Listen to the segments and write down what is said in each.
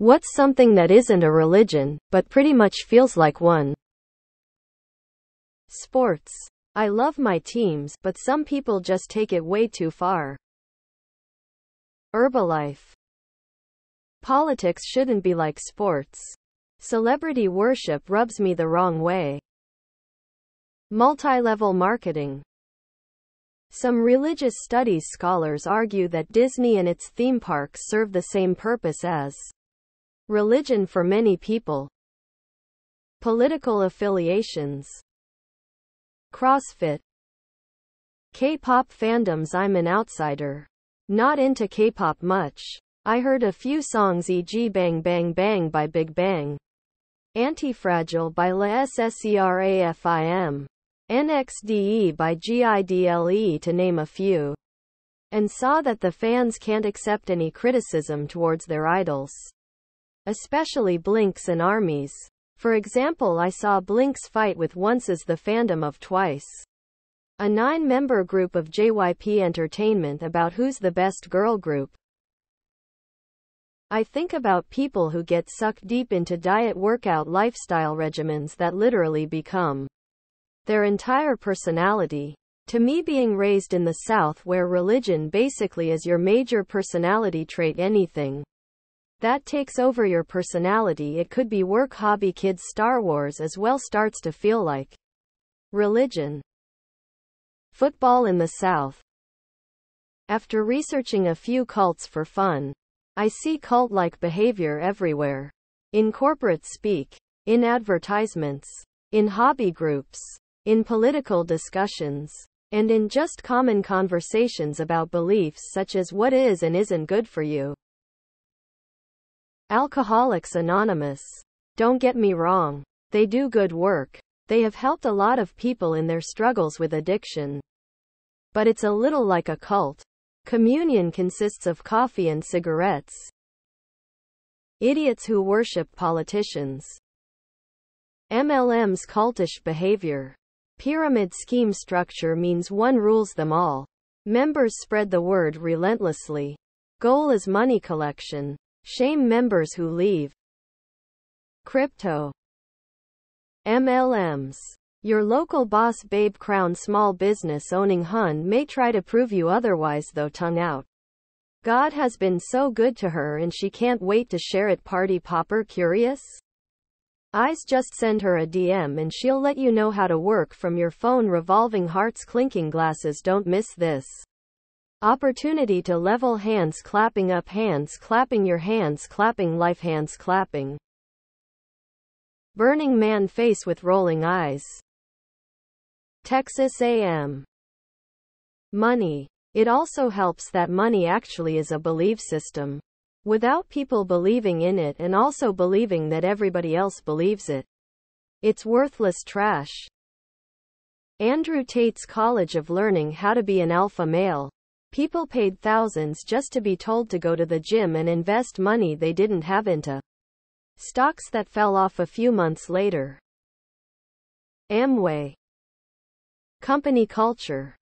What's something that isn't a religion, but pretty much feels like one? Sports. I love my teams, but some people just take it way too far. Herbalife. Politics shouldn't be like sports. Celebrity worship rubs me the wrong way. Multi-level marketing. Some religious studies scholars argue that Disney and its theme parks serve the same purpose as religion for many people. Political affiliations. CrossFit. K-pop fandoms I'm an outsider. Not into K-pop much. I heard a few songs e.g. Bang Bang Bang by Big Bang. Antifragile by LE SSERAFIM. NXDE by GIDLE to name a few. And saw that the fans can't accept any criticism towards their idols. Especially Blinks and armies. For example I saw Blinks fight with once as the fandom of Twice. A nine-member group of JYP Entertainment about who's the best girl group. I think about people who get sucked deep into diet workout lifestyle regimens that literally become their entire personality. To me being raised in the South where religion basically is your major personality trait anything that takes over your personality it could be work hobby kids Star Wars as well starts to feel like religion. Football in the South. After researching a few cults for fun, I see cult-like behavior everywhere. In corporate speak, in advertisements, in hobby groups, in political discussions, and in just common conversations about beliefs such as what is and isn't good for you. Alcoholics Anonymous. Don't get me wrong. They do good work. They have helped a lot of people in their struggles with addiction. But it's a little like a cult. Communion consists of coffee and cigarettes. Idiots who worship politicians. MLM's cultish behavior. Pyramid scheme structure means one rules them all. Members spread the word relentlessly. Goal is money collection. Shame members who leave. Crypto. MLMs. Your local boss babe crown small business owning hun may try to prove you otherwise though tongue out. God has been so good to her and she can't wait to share it party popper curious? Eyes just send her a DM and she'll let you know how to work from your phone revolving hearts clinking glasses don't miss this. Opportunity to level hands clapping up hands clapping your hands clapping life hands clapping. Burning man face with rolling eyes. Texas AM. Money. It also helps that money actually is a belief system without people believing in it and also believing that everybody else believes it. It's worthless trash. Andrew Tate's College of Learning How to Be an Alpha Male. People paid thousands just to be told to go to the gym and invest money they didn't have into stocks that fell off a few months later. Amway. Company culture.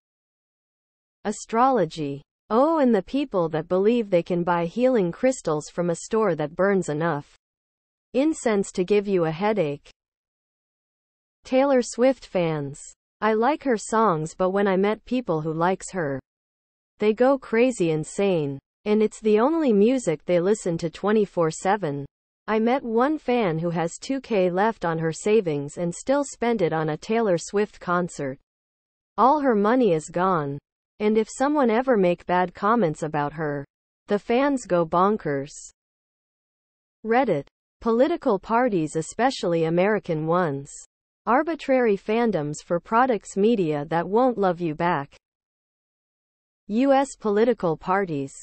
Astrology. Oh, and the people that believe they can buy healing crystals from a store that burns enough incense to give you a headache. Taylor Swift fans. I like her songs but when I met people who likes her, they go crazy insane. And it's the only music they listen to 24-7. I met one fan who has 2k left on her savings and still spent it on a Taylor Swift concert. All her money is gone. And if someone ever make bad comments about her, the fans go bonkers. Reddit. Political parties especially American ones. Arbitrary fandoms for products media that won't love you back. U.S. political parties.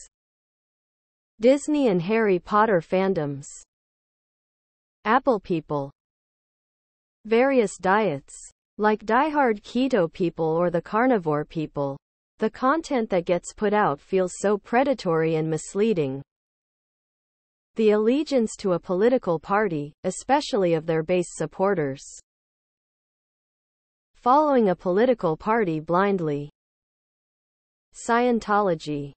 Disney and Harry Potter fandoms. Apple people. Various diets. Like diehard keto people or the carnivore people. The content that gets put out feels so predatory and misleading. The allegiance to a political party, especially of their base supporters. Following a political party blindly. Scientology.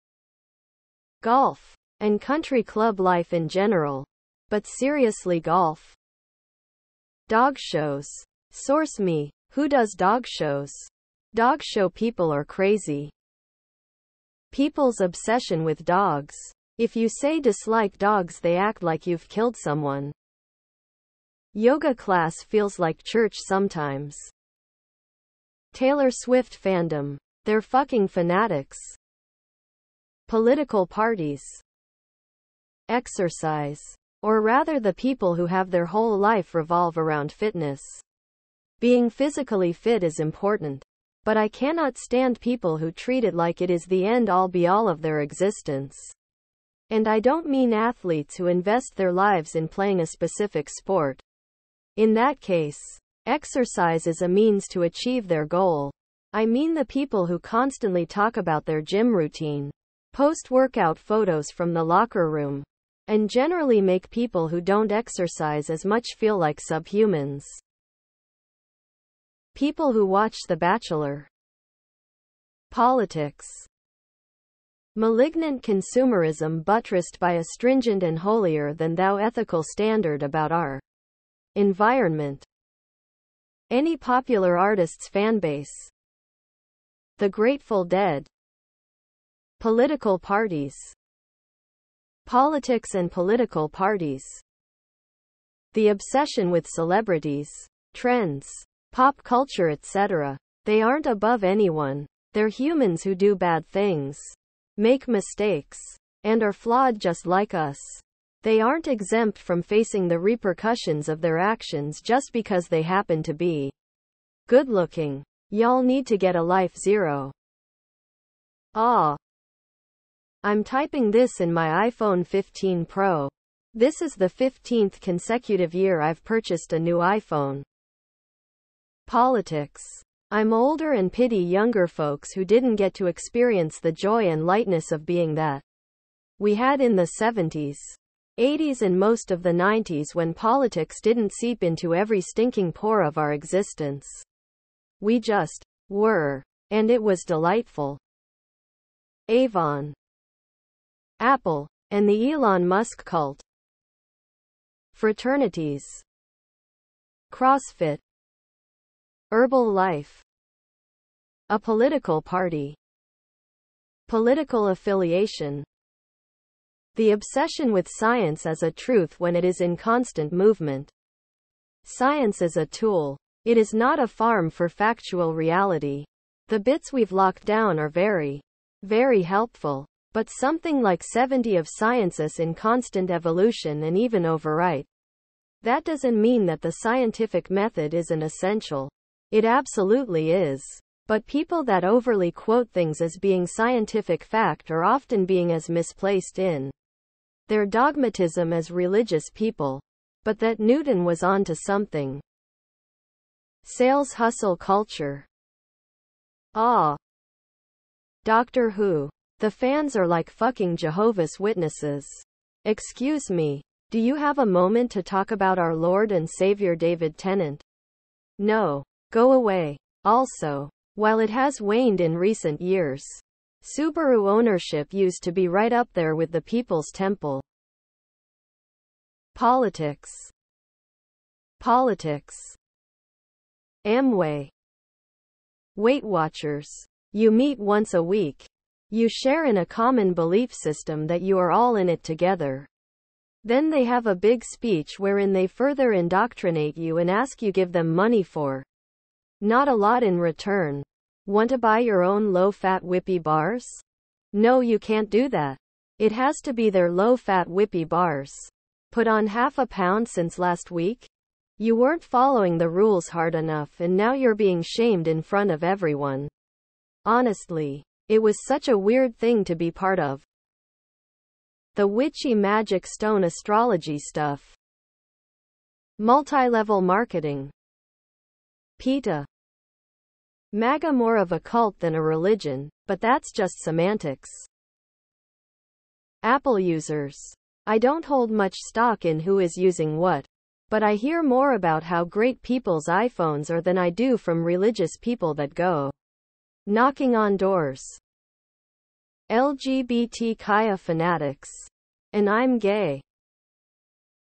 Golf. And country club life in general. But seriously golf. Dog shows. Source me. Who does dog shows? Dog show people are crazy. People's obsession with dogs. If you say dislike dogs they act like you've killed someone. Yoga class feels like church sometimes. Taylor Swift fandom. They're fucking fanatics. Political parties. Exercise. Or rather the people who have their whole life revolve around fitness. Being physically fit is important. But I cannot stand people who treat it like it is the end all be all of their existence. And I don't mean athletes who invest their lives in playing a specific sport. In that case, exercise is a means to achieve their goal. I mean the people who constantly talk about their gym routine, post workout photos from the locker room, and generally make people who don't exercise as much feel like subhumans. People who watch The Bachelor. Politics. Malignant consumerism buttressed by a stringent and holier than thou ethical standard about our environment. Any popular artist's fanbase. The Grateful Dead. Political parties. Politics and political parties. The obsession with celebrities, trends, pop culture etc. They aren't above anyone. They're humans who do bad things, make mistakes, and are flawed just like us. They aren't exempt from facing the repercussions of their actions just because they happen to be good looking. Y'all need to get a life zero. Ah. I'm typing this in my iPhone 15 Pro. This is the 15th consecutive year I've purchased a new iPhone. Politics. I'm older and pity younger folks who didn't get to experience the joy and lightness of being that we had in the 70s, 80s, and most of the 90s when politics didn't seep into every stinking pore of our existence. We just were. And it was delightful. Avon, Apple, and the Elon Musk cult. Fraternities. CrossFit. Herbalife. A political party. Political affiliation. The obsession with science as a truth when it is in constant movement. Science is a tool. It is not a farm for factual reality. The bits we've locked down are very, very helpful. But something like 70 of sciences in constant evolution and even overwrite. That doesn't mean that the scientific method isn't essential. It absolutely is. But people that overly quote things as being scientific fact are often being as misplaced in their dogmatism as religious people. But that Newton was onto something. Sales hustle culture. Ah. Doctor Who. The fans are like fucking Jehovah's Witnesses. Excuse me. Do you have a moment to talk about our Lord and Savior David Tennant? No. Go away. Also, while it has waned in recent years, Subaru ownership used to be right up there with the People's Temple. Politics. Politics. Amway. Weight Watchers. You meet once a week. You share in a common belief system that you are all in it together. Then they have a big speech wherein they further indoctrinate you and ask you give them money for not a lot in return. Want to buy your own low-fat whippy bars? No you can't do that. It has to be their low-fat whippy bars. Put on half a pound since last week? You weren't following the rules hard enough and now you're being shamed in front of everyone. Honestly, it was such a weird thing to be part of. The witchy magic stone astrology stuff. Multi-level marketing. PETA. MAGA more of a cult than a religion, but that's just semantics. Apple users. I don't hold much stock in who is using what, but I hear more about how great people's iPhones are than I do from religious people that go knocking on doors. LGBT Kaya fanatics. And I'm gay.